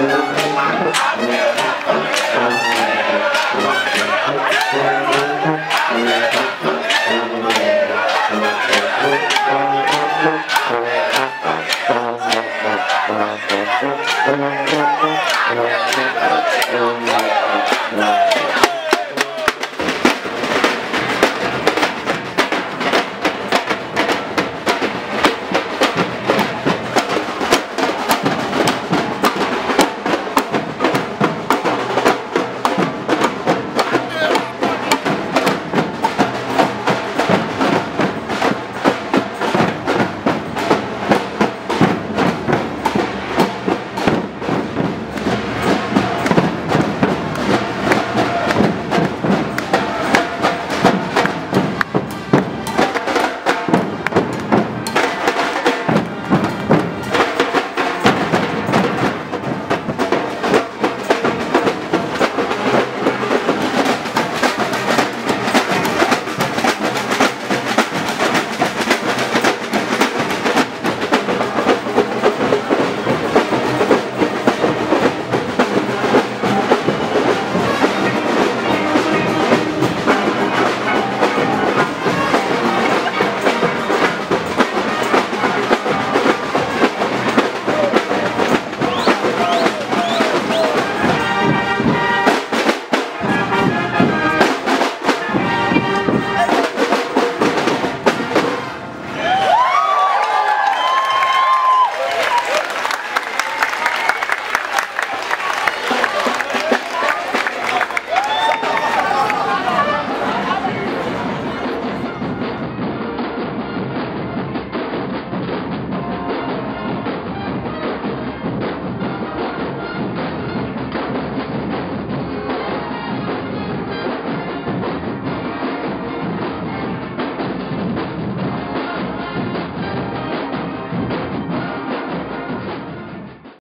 Amém.